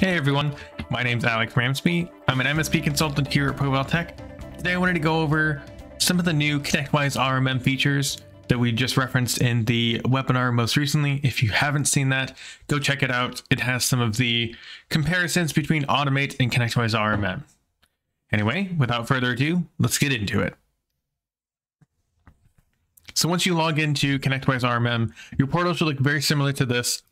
Hey everyone, my name's Alex Ramsby. I'm an MSP consultant here at ProVal Tech. Today I wanted to go over some of the new ConnectWise RMM features that we just referenced in the webinar most recently. If you haven't seen that, go check it out. It has some of the comparisons between Automate and ConnectWise RMM. Anyway, without further ado, let's get into it. So once you log into ConnectWise RMM, your portal should look very similar to this.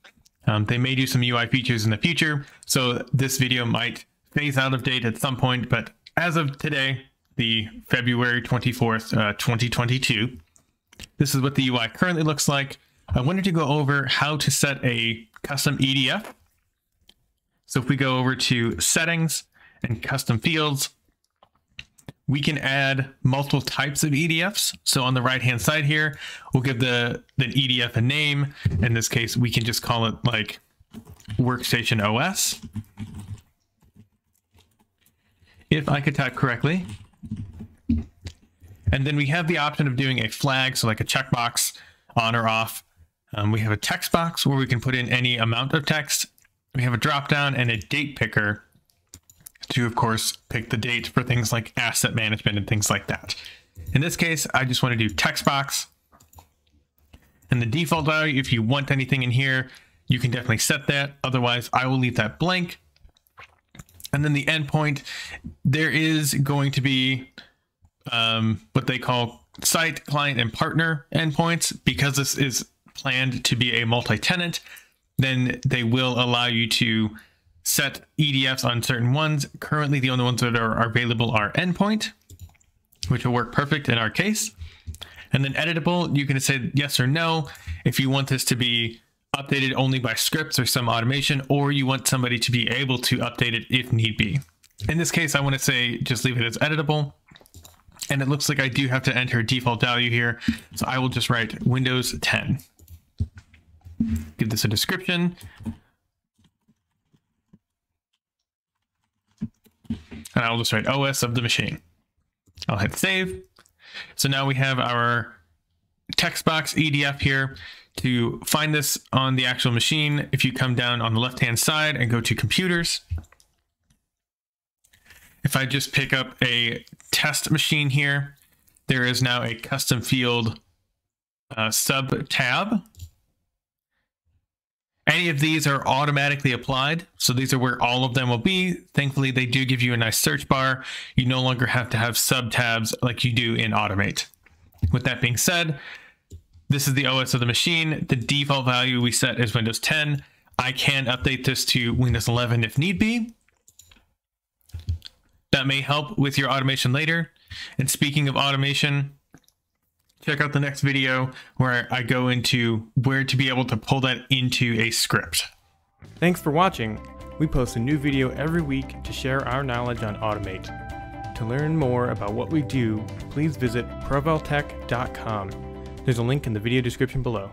Um, they may do some UI features in the future, so this video might phase out of date at some point, but as of today, the February 24th, uh, 2022, this is what the UI currently looks like. I wanted to go over how to set a custom EDF. So if we go over to settings and custom fields, we can add multiple types of EDFs. So on the right hand side here, we'll give the, the EDF a name. In this case, we can just call it like workstation OS. If I could type correctly. And then we have the option of doing a flag, so like a checkbox on or off. Um, we have a text box where we can put in any amount of text. We have a drop down and a date picker to, of course, pick the date for things like asset management and things like that. In this case, I just want to do text box. And the default value, if you want anything in here, you can definitely set that. Otherwise, I will leave that blank. And then the endpoint, there is going to be um, what they call site, client, and partner endpoints. Because this is planned to be a multi-tenant, then they will allow you to set EDFs on certain ones. Currently, the only ones that are available are endpoint, which will work perfect in our case. And then editable, you can say yes or no if you want this to be updated only by scripts or some automation, or you want somebody to be able to update it if need be. In this case, I want to say just leave it as editable. And it looks like I do have to enter a default value here. So I will just write Windows 10. Give this a description. And I'll just write OS of the machine. I'll hit save. So now we have our text box EDF here. To find this on the actual machine, if you come down on the left-hand side and go to computers, if I just pick up a test machine here, there is now a custom field uh, sub tab any of these are automatically applied. So these are where all of them will be. Thankfully, they do give you a nice search bar. You no longer have to have sub tabs like you do in Automate. With that being said, this is the OS of the machine. The default value we set is Windows 10. I can update this to Windows 11 if need be. That may help with your automation later. And speaking of automation, check out the next video where I go into where to be able to pull that into a script. Thanks for watching. We post a new video every week to share our knowledge on Automate. To learn more about what we do, please visit provaltech.com. There's a link in the video description below.